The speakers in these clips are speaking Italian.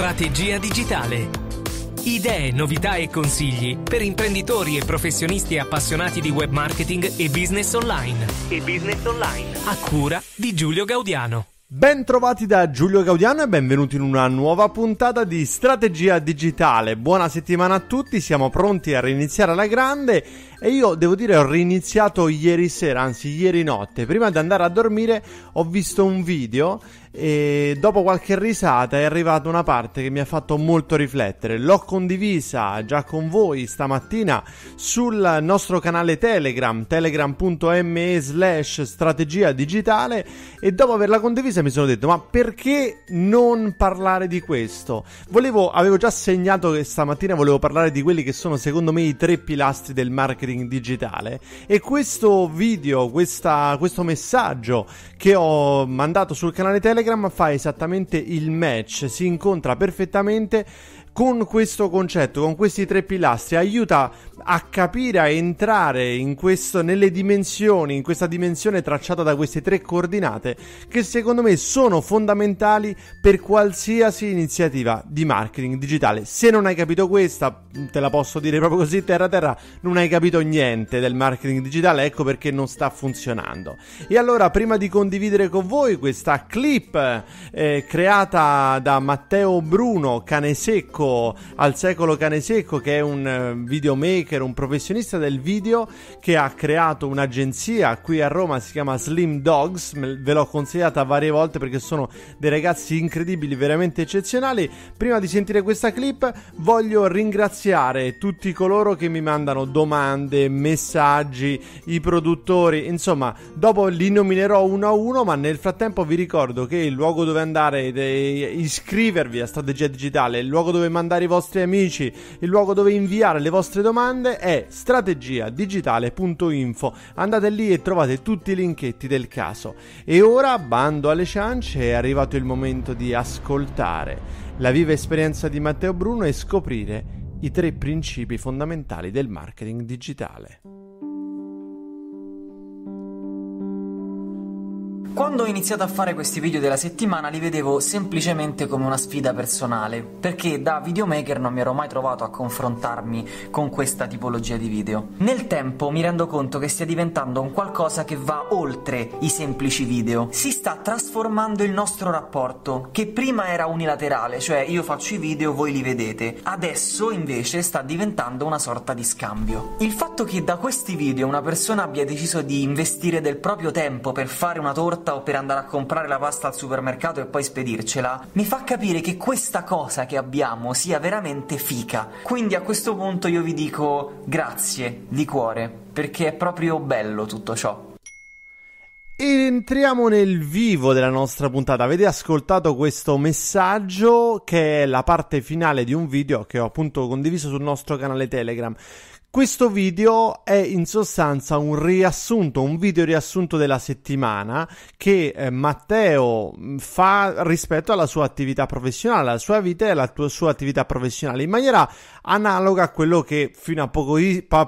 Strategia digitale. Idee, novità e consigli per imprenditori e professionisti appassionati di web marketing e business online. E business online. A cura di Giulio Gaudiano. Ben trovati da Giulio Gaudiano e benvenuti in una nuova puntata di Strategia Digitale. Buona settimana a tutti, siamo pronti a riniziare alla grande e io devo dire ho riniziato ieri sera, anzi ieri notte. Prima di andare a dormire ho visto un video e dopo qualche risata è arrivata una parte che mi ha fatto molto riflettere. L'ho condivisa già con voi stamattina sul nostro canale Telegram, telegram.me slash strategia digitale e dopo averla condivisa mi sono detto ma perché non parlare di questo? Volevo, avevo già segnato che stamattina volevo parlare di quelli che sono secondo me i tre pilastri del marketing digitale. E questo video, questa, questo messaggio che ho mandato sul canale Telegram fa esattamente il match, si incontra perfettamente con questo concetto, con questi tre pilastri, aiuta a capire, a entrare in questo, nelle dimensioni, in questa dimensione tracciata da queste tre coordinate che secondo me sono fondamentali per qualsiasi iniziativa di marketing digitale. Se non hai capito questa, te la posso dire proprio così terra terra, non hai capito niente del marketing digitale, ecco perché non sta funzionando. E allora, prima di condividere con voi questa clip eh, creata da Matteo Bruno, cane secco al secolo cane secco, che è un eh, videomaker un professionista del video che ha creato un'agenzia qui a Roma, si chiama Slim Dogs, ve l'ho consigliata varie volte perché sono dei ragazzi incredibili, veramente eccezionali. Prima di sentire questa clip voglio ringraziare tutti coloro che mi mandano domande, messaggi, i produttori, insomma, dopo li nominerò uno a uno, ma nel frattempo vi ricordo che il luogo dove andare, iscrivervi a Strategia Digitale, il luogo dove mandare i vostri amici, il luogo dove inviare le vostre domande è strategiadigitale.info. Andate lì e trovate tutti i linketti del caso. E ora, bando alle ciance, è arrivato il momento di ascoltare la viva esperienza di Matteo Bruno e scoprire i tre principi fondamentali del marketing digitale. Quando ho iniziato a fare questi video della settimana li vedevo semplicemente come una sfida personale, perché da videomaker non mi ero mai trovato a confrontarmi con questa tipologia di video. Nel tempo mi rendo conto che stia diventando un qualcosa che va oltre i semplici video. Si sta trasformando il nostro rapporto, che prima era unilaterale, cioè io faccio i video, voi li vedete. Adesso invece sta diventando una sorta di scambio. Il fatto che da questi video una persona abbia deciso di investire del proprio tempo per fare una torta torta o per andare a comprare la pasta al supermercato e poi spedircela, mi fa capire che questa cosa che abbiamo sia veramente fica. Quindi a questo punto io vi dico grazie di cuore, perché è proprio bello tutto ciò. Entriamo nel vivo della nostra puntata. Avete ascoltato questo messaggio che è la parte finale di un video che ho appunto condiviso sul nostro canale Telegram. Questo video è in sostanza un riassunto, un video riassunto della settimana che eh, Matteo mm, fa rispetto alla sua attività professionale, alla sua vita e alla sua attività professionale in maniera analoga a quello che fino a poco,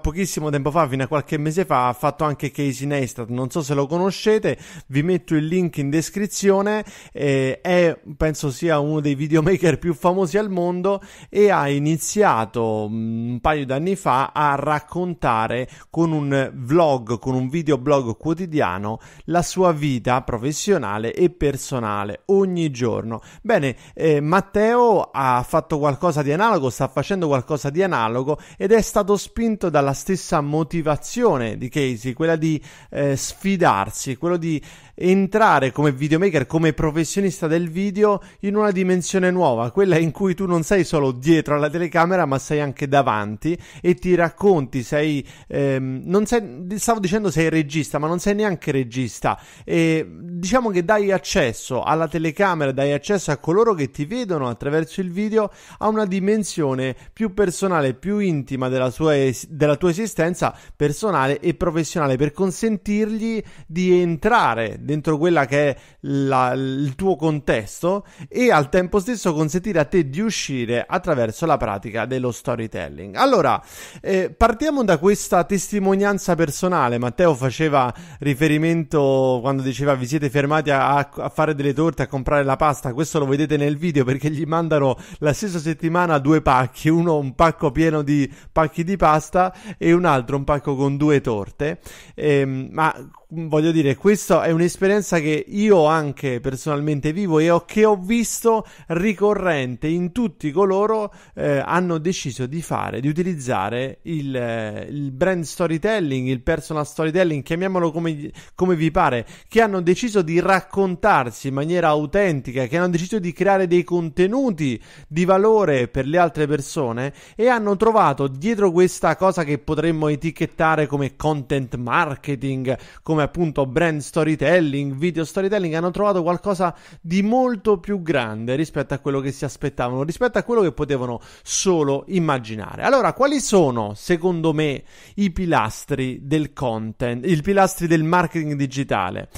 pochissimo tempo fa, fino a qualche mese fa, ha fatto anche Casey Neistat. Non so se lo conoscete, vi metto il link in descrizione. Eh, è, penso sia uno dei videomaker più famosi al mondo e ha iniziato mm, un paio d'anni fa a raccontare con un vlog, con un videoblog quotidiano la sua vita professionale e personale ogni giorno. Bene, eh, Matteo ha fatto qualcosa di analogo, sta facendo qualcosa di analogo ed è stato spinto dalla stessa motivazione di Casey, quella di eh, sfidarsi, quello di entrare come videomaker, come professionista del video in una dimensione nuova, quella in cui tu non sei solo dietro alla telecamera, ma sei anche davanti e ti racconti, sei, ehm, non sei, stavo dicendo sei regista, ma non sei neanche regista. E diciamo che dai accesso alla telecamera, dai accesso a coloro che ti vedono attraverso il video a una dimensione più personale, più intima della, sua es- della tua esistenza personale e professionale per consentirgli di entrare dentro quella che è la, il tuo contesto e al tempo stesso consentire a te di uscire attraverso la pratica dello storytelling. Allora, eh, partiamo da questa testimonianza personale. Matteo faceva riferimento quando diceva vi siete fermati a, a, fare delle torte, a comprare la pasta. Questo lo vedete nel video perché gli mandano la stessa settimana due pacchi, uno un pacco pieno di pacchi di pasta e un altro un pacco con due torte. Ehm, ma voglio dire, questa è un'esperienza che io anche personalmente vivo e ho, che ho visto ricorrente in tutti coloro eh, hanno deciso di fare, di utilizzare il, eh, il, brand storytelling, il personal storytelling, chiamiamolo come, come vi pare, che hanno deciso di raccontarsi in maniera autentica, che hanno deciso di creare dei contenuti di valore per le altre persone e hanno trovato dietro questa cosa che potremmo etichettare come content marketing, come come appunto brand storytelling, video storytelling, hanno trovato qualcosa di molto più grande rispetto a quello che si aspettavano, rispetto a quello che potevano solo immaginare. Allora, quali sono, secondo me, i pilastri del content, i pilastri del marketing digitale?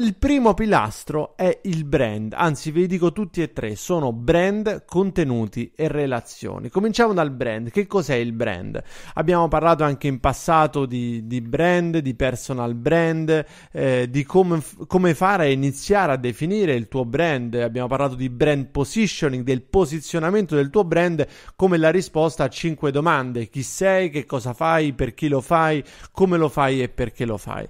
Il primo pilastro è il brand, anzi ve li dico tutti e tre, sono brand, contenuti e relazioni. Cominciamo dal brand. Che cos'è il brand? Abbiamo parlato anche in passato di, di brand, di personal brand, brand, eh, di come, come fare a iniziare a definire il tuo brand. Abbiamo parlato di brand positioning, del posizionamento del tuo brand come la risposta a cinque domande. Chi sei, che cosa fai, per chi lo fai, come lo fai e perché lo fai.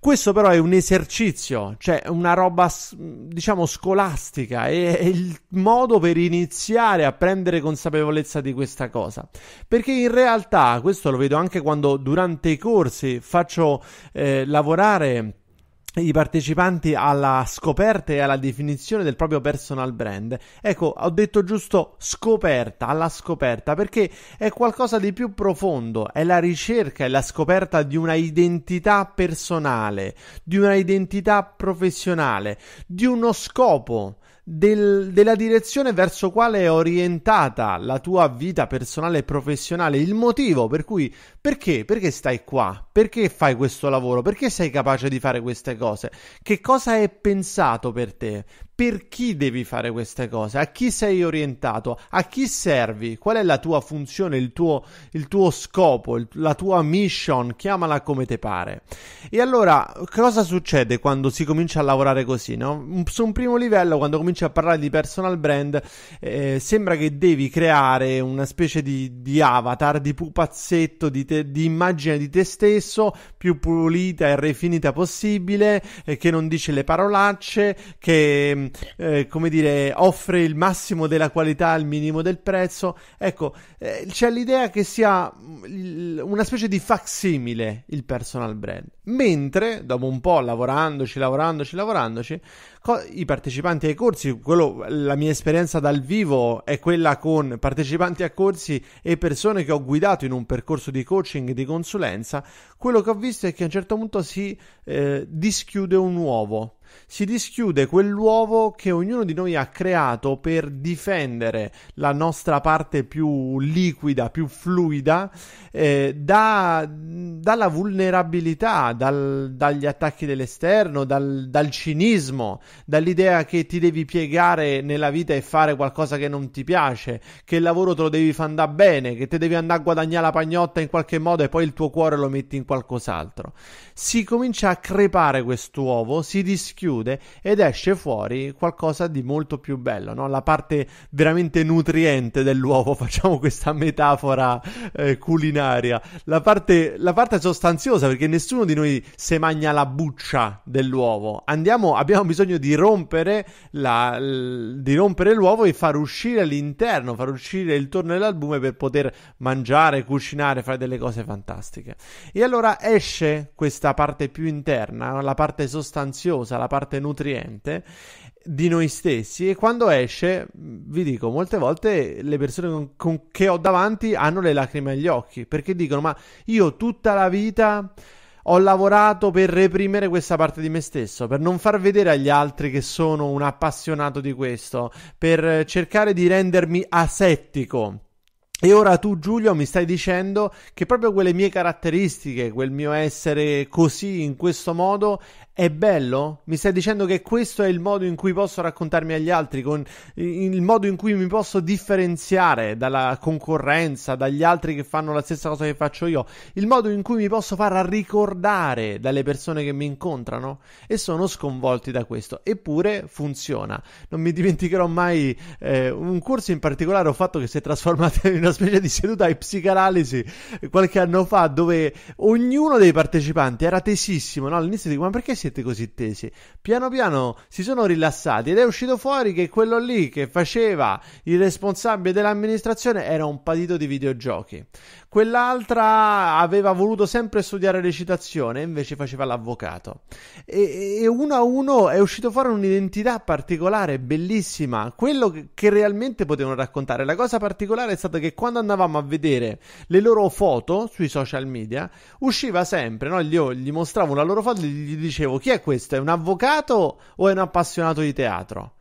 Questo però è un esercizio, cioè una roba diciamo scolastica, è, è, il modo per iniziare a prendere consapevolezza di questa cosa. Perché in realtà, questo lo vedo anche quando durante i corsi faccio eh, lavorare i partecipanti alla scoperta e alla definizione del proprio personal brand. Ecco, ho detto giusto scoperta, alla scoperta, perché è qualcosa di più profondo, è la ricerca e la scoperta di una identità personale, di una identità professionale, di uno scopo del, della direzione verso quale è orientata la tua vita personale e professionale, il motivo per cui, perché, perché stai qua, perché fai questo lavoro, perché sei capace di fare queste cose, che cosa è pensato per te, per chi devi fare queste cose, a chi sei orientato, a chi servi, qual è la tua funzione, il tuo, il tuo scopo, il, la tua mission, chiamala come te pare. E allora, cosa succede quando si comincia a lavorare così? No? Su un primo livello, quando cominci a parlare di personal brand, eh, sembra che devi creare una specie di, di avatar, di pupazzetto, di, te, di, immagine di te stesso, più pulita e rifinita possibile, eh, che non dice le parolacce, che eh, come dire, offre il massimo della qualità al minimo del prezzo. Ecco, eh, c'è l'idea che sia mm, una specie di facsimile il personal brand. Mentre, dopo un po' lavorandoci, lavorandoci, lavorandoci, co- i partecipanti ai corsi, quello, la mia esperienza dal vivo è quella con partecipanti a corsi e persone che ho guidato in un percorso di coaching e di consulenza, quello che ho visto è che a un certo punto si eh, dischiude un uovo si dischiude quell'uovo che ognuno di noi ha creato per difendere la nostra parte più liquida, più fluida, eh, da, dalla vulnerabilità, dal, dagli attacchi dell'esterno, dal, dal cinismo, dall'idea che ti devi piegare nella vita e fare qualcosa che non ti piace, che il lavoro te lo devi fare andare bene, che ti devi andare a guadagnare la pagnotta in qualche modo e poi il tuo cuore lo metti in qualcos'altro. Si comincia a crepare quest'uovo, si dischiude chiude ed esce fuori qualcosa di molto più bello, no? la parte veramente nutriente dell'uovo, facciamo questa metafora eh, culinaria, la parte, la parte sostanziosa perché nessuno di noi se magna la buccia dell'uovo, Andiamo, abbiamo bisogno di rompere, la, di rompere l'uovo e far uscire l'interno, far uscire il torno dell'albume per poter mangiare, cucinare, fare delle cose fantastiche. E allora esce questa parte più interna, la parte sostanziosa, la parte nutriente di noi stessi e quando esce, vi dico, molte volte le persone con, con, che ho davanti hanno le lacrime agli occhi perché dicono ma io tutta la vita ho lavorato per reprimere questa parte di me stesso, per non far vedere agli altri che sono un appassionato di questo, per cercare di rendermi asettico. E ora tu, Giulio, mi stai dicendo che proprio quelle mie caratteristiche, quel mio essere così in questo modo, È bello? Mi stai dicendo che questo è il modo in cui posso raccontarmi agli altri, con il modo in cui mi posso differenziare dalla concorrenza, dagli altri che fanno la stessa cosa che faccio io, il modo in cui mi posso far ricordare dalle persone che mi incontrano? E sono sconvolti da questo. Eppure funziona. Non mi dimenticherò mai eh, un corso in particolare ho fatto che si è trasformato in una specie di seduta di psicanalisi qualche anno fa dove ognuno dei partecipanti era tesissimo, no? All'inizio dico ma perché si siete così tesi? Piano piano si sono rilassati ed è uscito fuori che quello lì che faceva il responsabile dell'amministrazione era un patito di videogiochi. Quell'altra aveva voluto sempre studiare recitazione invece faceva l'avvocato. E, e uno a uno è uscito fuori un'identità particolare, bellissima, quello che, che realmente potevano raccontare. La cosa particolare è stata che quando andavamo a vedere le loro foto sui social media, usciva sempre, no? Io gli mostravo una loro foto e gli dicevo chi è questo? È un avvocato o è un appassionato di teatro?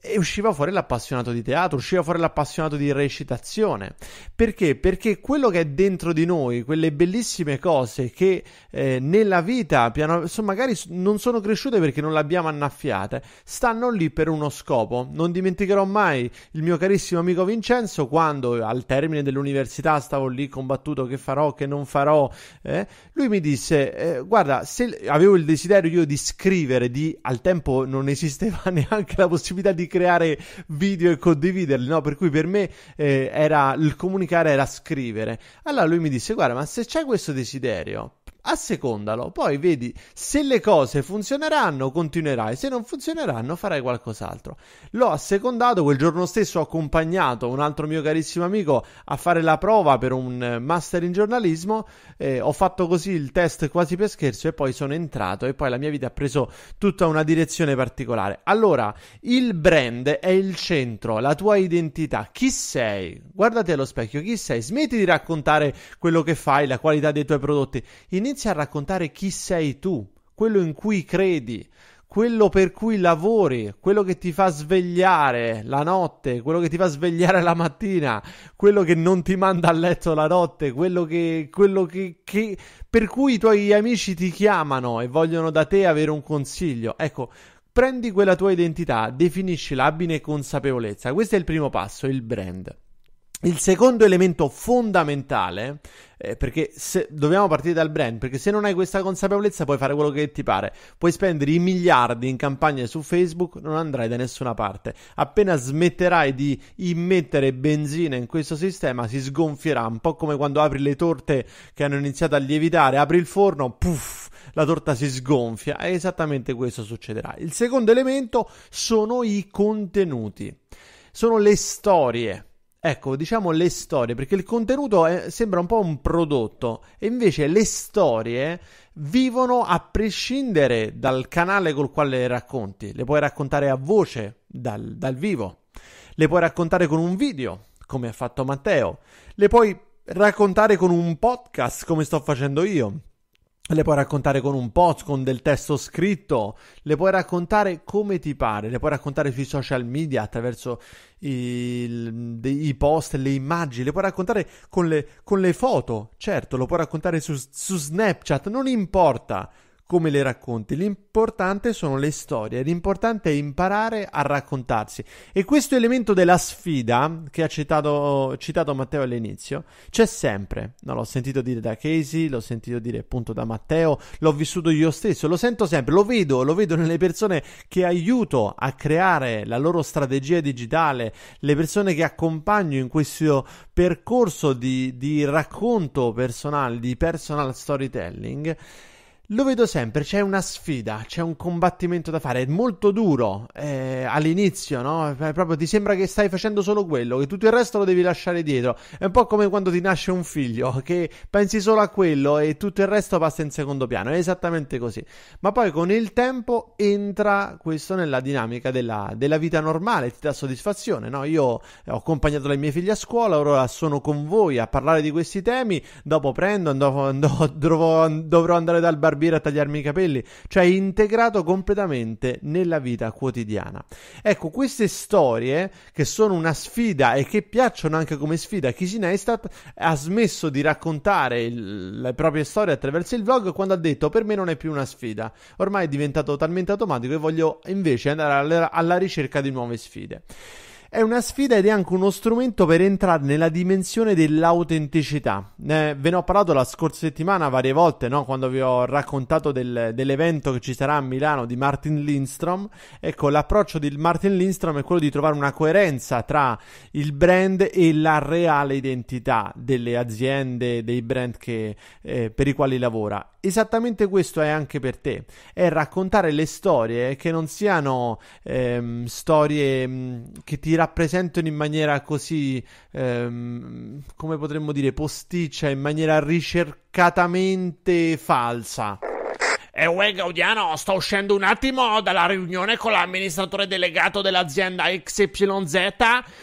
E usciva fuori l'appassionato di teatro, usciva fuori l'appassionato di recitazione. Perché? Perché quello che è dentro di noi, quelle bellissime cose che eh, nella vita piano, so, magari non sono cresciute perché non le abbiamo annaffiate, stanno lì per uno scopo. Non dimenticherò mai il mio carissimo amico Vincenzo quando al termine dell'università stavo lì combattuto che farò, che non farò. Eh, lui mi disse: eh, Guarda, se avevo il desiderio io di scrivere, di al tempo non esisteva neanche la possibilità di creare video e condividerli, no? Per cui per me eh, era il comunicare era scrivere. Allora lui mi disse: Guarda, ma se c'è questo desiderio, assecondalo, poi vedi se le cose funzioneranno, continuerai, se non funzioneranno, farai qualcos'altro. L'ho assecondato, quel giorno stesso ho accompagnato un altro mio carissimo amico a fare la prova per un master in giornalismo, eh, ho fatto così il test quasi per scherzo e poi sono entrato e poi la mia vita ha preso tutta una direzione particolare. Allora, il brand è il centro, la tua identità, chi sei? Guardati allo specchio, chi sei? Smetti di raccontare quello che fai, la qualità dei tuoi prodotti. Inizia inizia a raccontare chi sei tu, quello in cui credi, quello per cui lavori, quello che ti fa svegliare la notte, quello che ti fa svegliare la mattina, quello che non ti manda a letto la notte, quello che, quello che, che per cui i tuoi amici ti chiamano e vogliono da te avere un consiglio. Ecco, prendi quella tua identità, definiscila, abbine consapevolezza. Questo è il primo passo, il brand. Il secondo elemento fondamentale, eh, perché se, dobbiamo partire dal brand, perché se non hai questa consapevolezza puoi fare quello che ti pare, puoi spendere i miliardi in campagne su Facebook, non andrai da nessuna parte. Appena smetterai di immettere benzina in questo sistema, si sgonfierà, un po' come quando apri le torte che hanno iniziato a lievitare, apri il forno, puff, la torta si sgonfia, e esattamente questo succederà. Il secondo elemento sono i contenuti, sono le storie. Ecco, diciamo le storie, perché il contenuto è, sembra un po' un prodotto e invece le storie vivono a prescindere dal canale col quale le racconti. Le puoi raccontare a voce, dal, dal vivo, le puoi raccontare con un video, come ha fatto Matteo, le puoi raccontare con un podcast, come sto facendo io le puoi raccontare con un post, con del testo scritto, le puoi raccontare come ti pare, le puoi raccontare sui social media attraverso i, i post, le immagini, le puoi raccontare con le, con le foto, certo, lo puoi raccontare su, su Snapchat, non importa come le racconti, l'importante sono le storie, l'importante è imparare a raccontarsi. E questo elemento della sfida che ha citato, citato Matteo all'inizio c'è sempre. No, l'ho sentito dire da Casey, l'ho sentito dire appunto da Matteo, l'ho vissuto io stesso, lo sento sempre, lo vedo, lo vedo nelle persone che aiuto a creare la loro strategia digitale, le persone che accompagno in questo percorso di, di racconto personale, di personal storytelling lo vedo sempre, c'è una sfida, c'è un combattimento da fare, è molto duro eh, all'inizio, no? Proprio ti sembra che stai facendo solo quello, che tutto il resto lo devi lasciare dietro. È un po' come quando ti nasce un figlio, che pensi solo a quello e tutto il resto passa in secondo piano, è esattamente così. Ma poi con il tempo entra questo nella dinamica della, della vita normale, ti dà soddisfazione, no? Io ho accompagnato le mie figlie a scuola, ora sono con voi a parlare di questi temi, dopo prendo, dopo, dopo, dovrò, andare dal bar barbiere a tagliarmi i capelli, cioè integrato completamente nella vita quotidiana. Ecco, queste storie che sono una sfida e che piacciono anche come sfida, Casey Neistat ha smesso di raccontare il, le proprie storie attraverso il vlog quando ha detto per me non è più una sfida, ormai è diventato talmente automatico e voglio invece andare alla, alla ricerca di nuove sfide. È una sfida ed è anche uno strumento per entrare nella dimensione dell'autenticità. Eh, ve ne ho parlato la scorsa settimana varie volte, no? quando vi ho raccontato del, dell'evento che ci sarà a Milano di Martin Lindstrom. Ecco, l'approccio di Martin Lindstrom è quello di trovare una coerenza tra il brand e la reale identità delle aziende, dei brand che, eh, per i quali lavora. Esattamente questo è anche per te, è raccontare le storie che non siano ehm, storie mm, che ti rappresentano in maniera così, ehm, come potremmo dire, posticcia, in maniera ricercatamente falsa. E uè Gaudiano, sto uscendo un attimo dalla riunione con l'amministratore delegato dell'azienda XYZ.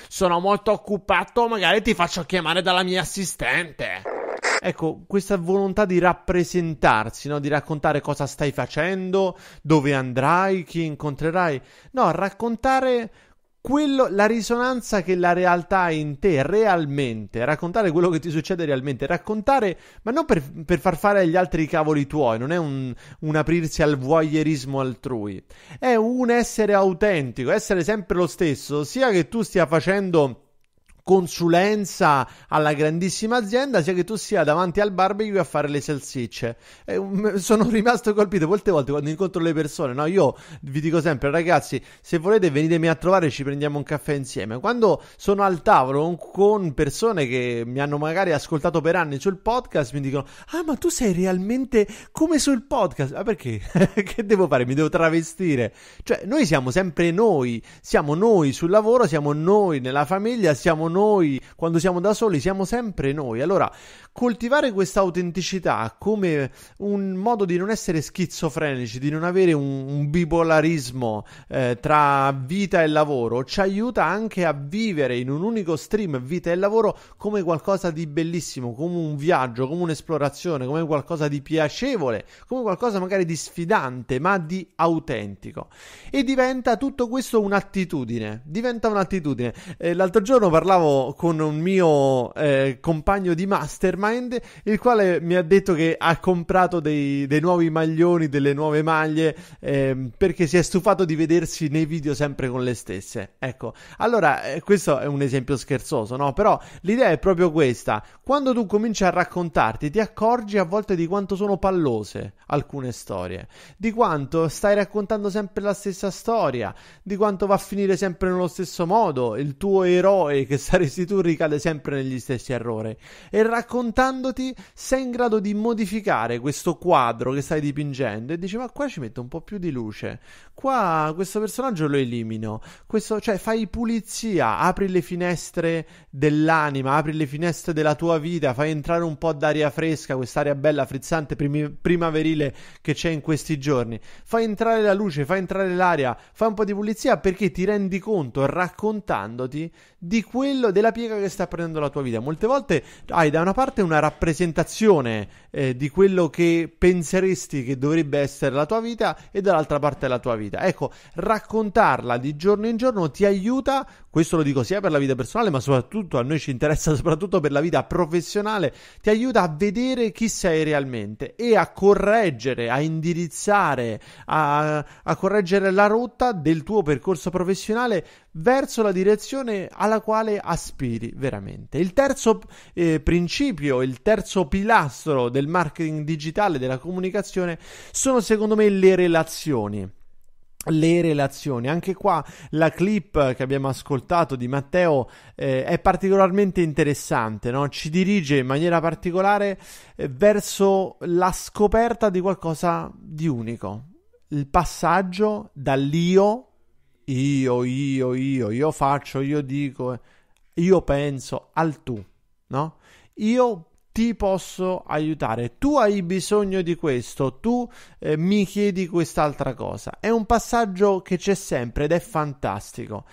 Sono molto occupato, magari ti faccio chiamare dalla mia assistente. Ecco, questa volontà di rappresentarsi, no? di raccontare cosa stai facendo, dove andrai, chi incontrerai. No, raccontare quello, la risonanza che la realtà ha in te realmente, raccontare quello che ti succede realmente, raccontare, ma non per, per far fare agli altri i cavoli tuoi, non è un, un, aprirsi al voyeurismo altrui, è un essere autentico, essere sempre lo stesso, sia che tu stia facendo consulenza alla grandissima azienda sia che tu sia davanti al barbecue a fare le salsicce. E, um, sono rimasto colpito molte volte quando incontro le persone no? Io vi dico sempre ragazzi se volete venitemi a trovare ci prendiamo un caffè insieme. Quando sono al tavolo con persone che mi hanno magari ascoltato per anni sul podcast mi dicono ah ma tu sei realmente come sul podcast? Ma perché? Che devo fare? Mi devo travestire. Cioè noi siamo sempre noi siamo noi sul lavoro siamo noi nella famiglia siamo noi, quando siamo da soli, siamo sempre noi. Allora, coltivare questa autenticità come un modo di non essere schizofrenici, di non avere un, un bipolarismo eh, tra vita e lavoro, ci aiuta anche a vivere in un unico stream vita e lavoro come qualcosa di bellissimo, come un viaggio, come un'esplorazione, come qualcosa di piacevole, come qualcosa magari di sfidante, ma di autentico. E diventa tutto questo un'attitudine, diventa un'attitudine. Eh, l'altro giorno parlavo con un mio eh, compagno di mastermind il quale mi ha detto che ha comprato dei, dei nuovi maglioni, delle nuove maglie, eh, perché si è stufato di vedersi nei video sempre con le stesse. Ecco, allora eh, questo è un esempio scherzoso, no? Però l'idea è proprio questa. Quando tu cominci a raccontarti, ti accorgi a volte di quanto sono pallose alcune storie, di quanto stai raccontando sempre la stessa storia, di quanto va a finire sempre nello stesso modo, il tuo eroe che saresti tu ricade sempre negli stessi errori. E raccontandoti sei in grado di modificare questo quadro che stai dipingendo e dici ma qua ci metto un po' più di luce, qua questo personaggio lo elimino, questo, cioè fai pulizia, apri le finestre dell'anima, apri le finestre della tua vita, fai entrare un po' d'aria fresca, quest'aria bella, frizzante, primi, primaverile che c'è in questi giorni, fai entrare la luce, fai entrare l'aria, fai un po' di pulizia perché ti rendi conto raccontandoti di quello, della piega che sta prendendo la tua vita. Molte volte hai da una parte una rappresentazione eh, di quello che penseresti che dovrebbe essere la tua vita e dall'altra parte la tua vita. Ecco, raccontarla di giorno in giorno ti aiuta, questo lo dico sia per la vita personale, ma soprattutto a noi ci interessa soprattutto per la vita professionale, ti aiuta a vedere chi sei realmente e a correggere, a indirizzare, a, a correggere la rotta del tuo percorso professionale verso la direzione alla quale aspiri veramente. Il terzo eh, principio, il terzo pilastro del marketing digitale, della comunicazione, sono secondo me le relazioni le relazioni. Anche qua la clip che abbiamo ascoltato di Matteo eh, è particolarmente interessante, no? ci dirige in maniera particolare eh, verso la scoperta di qualcosa di unico. Il passaggio dall'io io, io, io, io faccio, io dico, io penso al tu, no? Io ti posso aiutare, tu hai bisogno di questo, tu eh, mi chiedi quest'altra cosa. È un passaggio che c'è sempre ed è fantastico.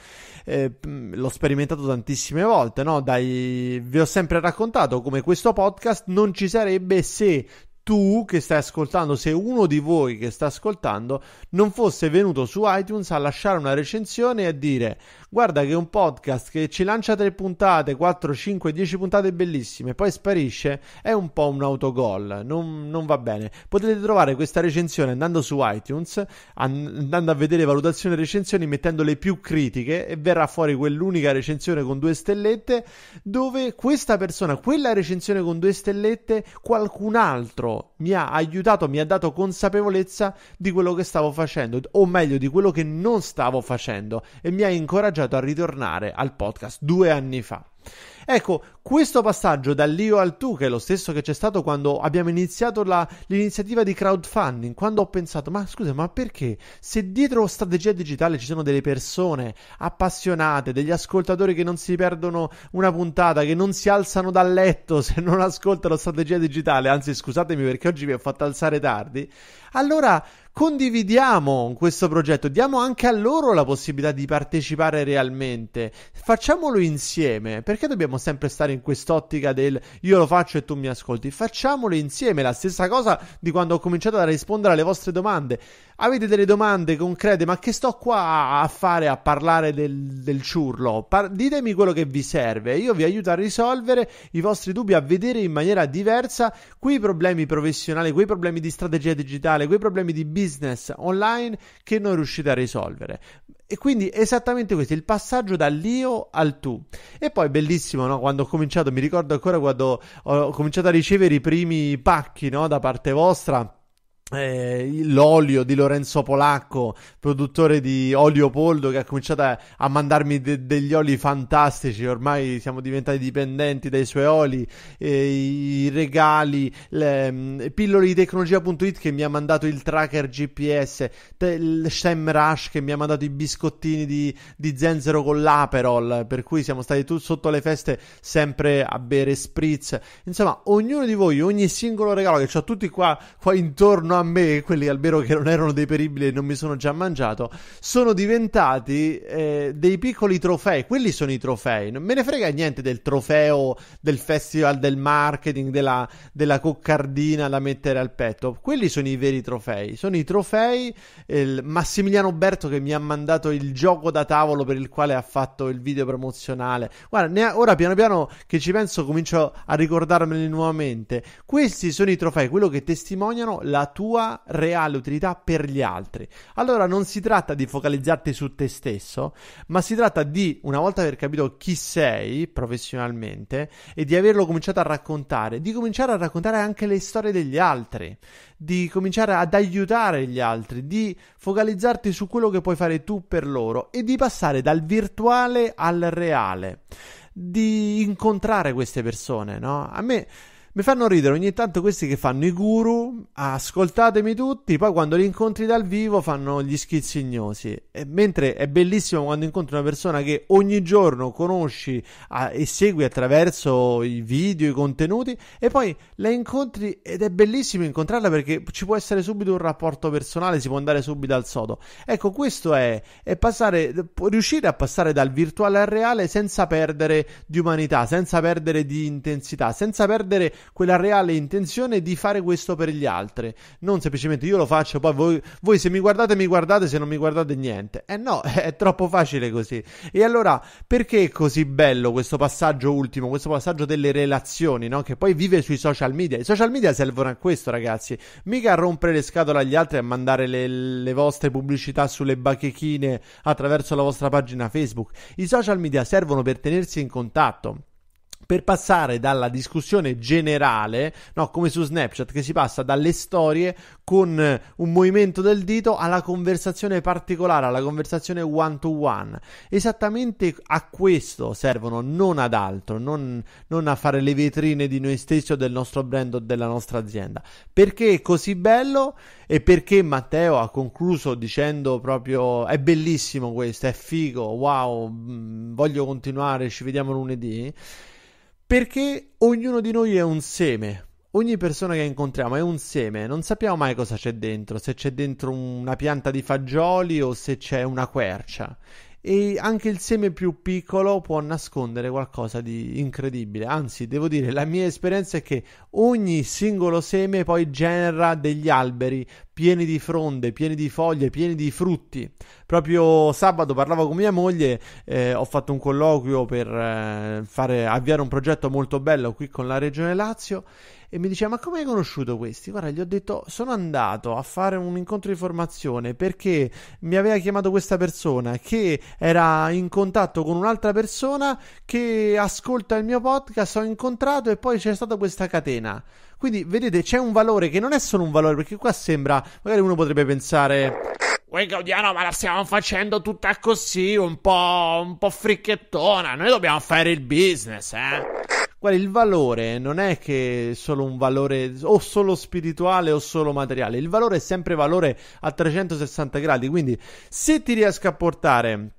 Eh, l'ho sperimentato tantissime volte, no? Dai, vi ho sempre raccontato come questo podcast non ci sarebbe se tu che stai ascoltando, se uno di voi che sta ascoltando non fosse venuto su iTunes a lasciare una recensione e a dire guarda che un podcast che ci lancia tre puntate, 4, 5, 10 puntate bellissime, poi sparisce, è un po' un autogol, non, non va bene. Potete trovare questa recensione andando su iTunes, andando a vedere valutazioni e recensioni, mettendo le più critiche e verrà fuori quell'unica recensione con due stellette dove questa persona, quella recensione con due stellette, qualcun altro mi ha aiutato, mi ha dato consapevolezza di quello che stavo facendo, o meglio di quello che non stavo facendo e mi ha incoraggiato a ritornare al podcast due anni fa. Ecco, questo passaggio dall'io al tu, che è lo stesso che c'è stato quando abbiamo iniziato la, l'iniziativa di crowdfunding, quando ho pensato, ma scusa, ma perché? Se dietro strategia digitale ci sono delle persone appassionate, degli ascoltatori che non si perdono una puntata, che non si alzano dal letto se non ascoltano strategia digitale, anzi scusatemi perché oggi vi ho fatto alzare tardi, allora condividiamo questo progetto, diamo anche a loro la possibilità di partecipare realmente, facciamolo insieme, perché dobbiamo sempre stare in quest'ottica del io lo faccio e tu mi ascolti, facciamolo insieme, la stessa cosa di quando ho cominciato a rispondere alle vostre domande. Avete delle domande concrete, ma che sto qua a fare a parlare del, del ciurlo? Par- ditemi quello che vi serve, io vi aiuto a risolvere i vostri dubbi, a vedere in maniera diversa quei problemi professionali, quei problemi di strategia digitale, quei problemi di business online che non riuscite a risolvere. E quindi esattamente questo, il passaggio dall'io al tu. E poi bellissimo, no? Quando ho cominciato, mi ricordo ancora quando ho cominciato a ricevere i primi pacchi, no? Da parte vostra eh, l'olio di Lorenzo Polacco, produttore di Olio Poldo, che ha cominciato a, a mandarmi de- degli oli fantastici. Ormai siamo diventati dipendenti dai suoi oli. Eh, I regali, le, mm, pillole di tecnologia.it che mi ha mandato il tracker GPS, te, il Shem Rush che mi ha mandato i biscottini di, di zenzero con l'aperol. Per cui siamo stati tutti sotto le feste sempre a bere spritz. Insomma, ognuno di voi, ogni singolo regalo che ho tutti qua, qua intorno a a me, quelli albero che non erano dei peribili e non mi sono già mangiato, sono diventati eh, dei piccoli trofei. Quelli sono i trofei. Non me ne frega niente del trofeo del festival del marketing, della, della coccardina da mettere al petto. Quelli sono i veri trofei. Sono i trofei. Il Massimiliano Berto che mi ha mandato il gioco da tavolo per il quale ha fatto il video promozionale. Guarda, ha, ora piano piano che ci penso comincio a ricordarmeli nuovamente. Questi sono i trofei, quello che testimoniano la tua tua reale utilità per gli altri. Allora non si tratta di focalizzarti su te stesso, ma si tratta di, una volta aver capito chi sei professionalmente e di averlo cominciato a raccontare, di cominciare a raccontare anche le storie degli altri, di cominciare ad aiutare gli altri, di focalizzarti su quello che puoi fare tu per loro e di passare dal virtuale al reale, di incontrare queste persone, no? A me mi fanno ridere ogni tanto questi che fanno i guru, ascoltatemi tutti, poi quando li incontri dal vivo fanno gli schizzignosi. E mentre è bellissimo quando incontri una persona che ogni giorno conosci ah, e segui attraverso i video, i contenuti, e poi la incontri ed è bellissimo incontrarla perché ci può essere subito un rapporto personale, si può andare subito al sodo. Ecco, questo è, è passare, riuscire a passare dal virtuale al reale senza perdere di umanità, senza perdere di intensità, senza perdere quella reale intenzione di fare questo per gli altri. Non semplicemente io lo faccio, poi voi, voi se mi guardate mi guardate, se non mi guardate niente. Eh no, è troppo facile così. E allora, perché è così bello questo passaggio ultimo, questo passaggio delle relazioni, no? Che poi vive sui social media. I social media servono a questo, ragazzi. Mica a rompere le scatole agli altri e a mandare le, le vostre pubblicità sulle bachechine attraverso la vostra pagina Facebook. I social media servono per tenersi in contatto per passare dalla discussione generale, no, come su Snapchat, che si passa dalle storie con un movimento del dito alla conversazione particolare, alla conversazione one to one. Esattamente a questo servono, non ad altro, non, non a fare le vetrine di noi stessi o del nostro brand o della nostra azienda. Perché è così bello e perché Matteo ha concluso dicendo proprio è bellissimo questo, è figo, wow, mm, voglio continuare, ci vediamo lunedì. Perché ognuno di noi è un seme. Ogni persona che incontriamo è un seme, non sappiamo mai cosa c'è dentro, se c'è dentro una pianta di fagioli o se c'è una quercia. E anche il seme più piccolo può nascondere qualcosa di incredibile. Anzi, devo dire, la mia esperienza è che ogni singolo seme poi genera degli alberi pieni di fronde, pieni di foglie, pieni di frutti. Proprio sabato parlavo con mia moglie, eh, ho fatto un colloquio per eh, fare, avviare un progetto molto bello qui con la Regione Lazio e mi diceva ma come hai conosciuto questi? Guarda, gli ho detto sono andato a fare un incontro di formazione perché mi aveva chiamato questa persona che era in contatto con un'altra persona che ascolta il mio podcast, ho incontrato e poi c'è stata questa catena. Quindi vedete c'è un valore che non è solo un valore perché qua sembra, magari uno potrebbe pensare... Uè Gaudiano, ma la stiamo facendo tutta così, un po', un po' fricchettona. Noi dobbiamo fare il business, eh. Guarda, il valore non è che è solo un valore o solo spirituale o solo materiale, il valore è sempre valore a 360 gradi, quindi se ti riesco a portare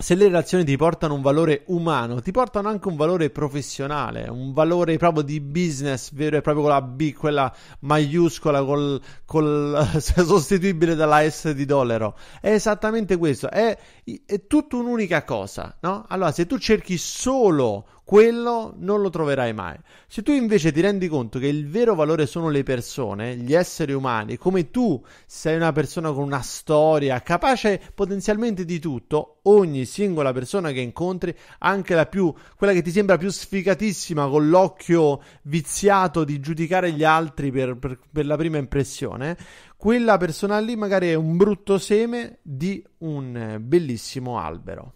se le relazioni ti portano un valore umano, ti portano anche un valore professionale, un valore proprio di business vero e proprio con la B, quella maiuscola col, col sostituibile dalla S di dollaro. È esattamente questo, è, è tutta un'unica cosa, no? Allora, se tu cerchi solo quello non lo troverai mai. Se tu invece ti rendi conto che il vero valore sono le persone, gli esseri umani, come tu sei una persona con una storia, capace potenzialmente di tutto, ogni singola persona che incontri, anche la più, quella che ti sembra più sfigatissima, con l'occhio viziato di giudicare gli altri per, per, per la prima impressione, quella persona lì magari è un brutto seme di un bellissimo albero.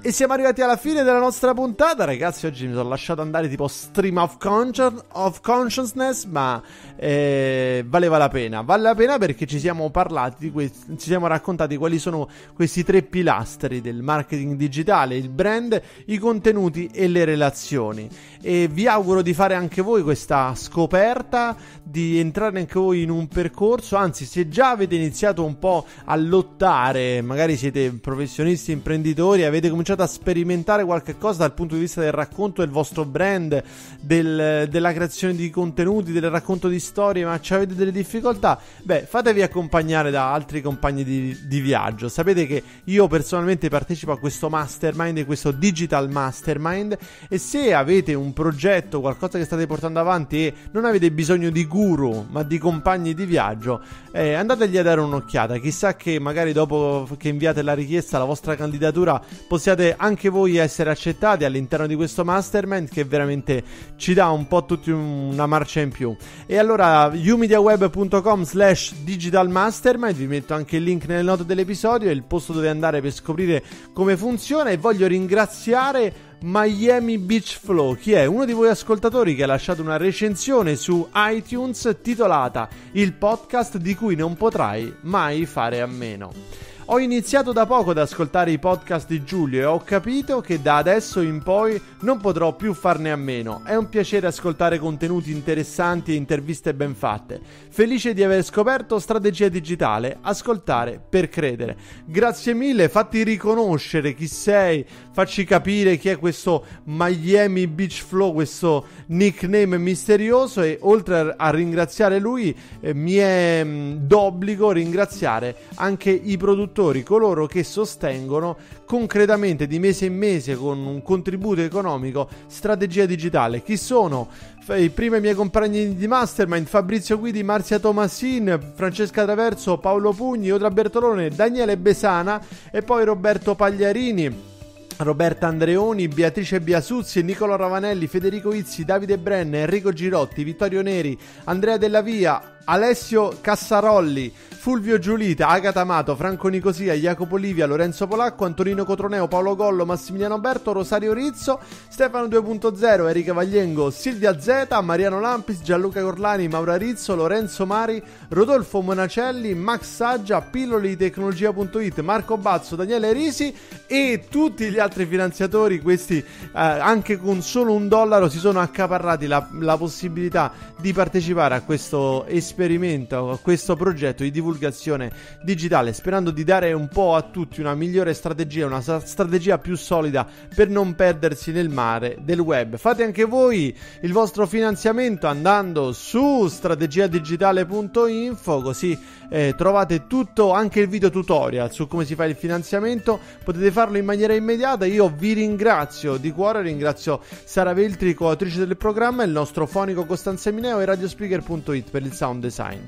E siamo arrivati alla fine della nostra puntata, ragazzi. Oggi mi sono lasciato andare tipo stream of, consci- of consciousness, ma eh, valeva la pena. Vale la pena perché ci siamo parlati, que- ci siamo raccontati quali sono questi tre pilastri del marketing digitale: il brand, i contenuti e le relazioni. E vi auguro di fare anche voi questa scoperta, di entrare anche voi in un percorso. Anzi, se già avete iniziato un po' a lottare, magari siete professionisti, imprenditori, avete cominciato cominciate a sperimentare qualche cosa dal punto di vista del racconto del vostro brand, del, della creazione di contenuti, del racconto di storie, ma avete delle difficoltà, beh, fatevi accompagnare da altri compagni di, di viaggio. Sapete che io personalmente partecipo a questo mastermind, questo digital mastermind, e se avete un progetto, qualcosa che state portando avanti e non avete bisogno di guru, ma di compagni di viaggio, eh, andategli a dare un'occhiata. Chissà che magari dopo che inviate la richiesta, la vostra candidatura, possiate possiate anche voi essere accettati all'interno di questo mastermind che veramente ci dà un po' tutti una marcia in più. E allora umediaweb.com slash digital mastermind, vi metto anche il link nelle note dell'episodio, è il posto dove andare per scoprire come funziona e voglio ringraziare Miami Beach Flow. Chi è? Uno di voi ascoltatori che ha lasciato una recensione su iTunes titolata Il podcast di cui non potrai mai fare a meno. Ho iniziato da poco ad ascoltare i podcast di Giulio e ho capito che da adesso in poi non potrò più farne a meno. È un piacere ascoltare contenuti interessanti e interviste ben fatte. Felice di aver scoperto strategia digitale, ascoltare per credere. Grazie mille, fatti riconoscere chi sei, facci capire chi è questo Miami Beach Flow, questo nickname misterioso e oltre a ringraziare lui eh, mi è mh, d'obbligo ringraziare anche i produttori coloro che sostengono concretamente di mese in mese con un contributo economico strategia digitale. Chi sono? I primi miei compagni di mastermind Fabrizio Guidi, Marzia Tomassin, Francesca Traverso, Paolo Pugni, Otra Bertolone, Daniele Besana e poi Roberto Pagliarini. Roberta Andreoni, Beatrice Biasuzzi, Nicola Ravanelli, Federico Izzi, Davide Brenne, Enrico Girotti, Vittorio Neri, Andrea Della Via, Alessio Cassarolli, Fulvio Giulita, Agata Amato, Franco Nicosia, Jacopo Livia, Lorenzo Polacco, Antonino Cotroneo, Paolo Gollo, Massimiliano Berto, Rosario Rizzo, Stefano 2.0, Erika Vagliengo, Silvia Zeta, Mariano Lampis, Gianluca Corlani, Maura Rizzo, Lorenzo Mari, Rodolfo Monacelli, Max Saggia, Pilloli Tecnologia.it, Marco Bazzo, Daniele Risi e tutti gli altri finanziatori, questi eh, anche con solo un dollaro si sono accaparrati la, la possibilità di partecipare a questo esperimento, a questo progetto di divulgazione digitale, sperando di dare un po' a tutti una migliore strategia, una strategia più solida per non perdersi nel mare del web. Fate anche voi il vostro finanziamento andando su strategiadigitale.info così eh, trovate tutto, anche il video tutorial su come si fa il finanziamento, potete farlo in maniera immediata. Io vi ringrazio di cuore, ringrazio Sara Veltri, coautrice del programma, il nostro fonico Costanza Mineo e radiospeaker.it per il sound design.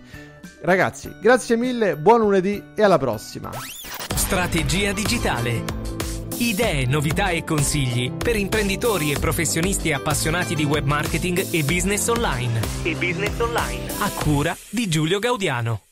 Ragazzi, grazie mille, buon lunedì e alla prossima. Strategia digitale. Idee, novità e consigli per imprenditori e professionisti appassionati di web marketing e business online. E business online. A cura di Giulio Gaudiano.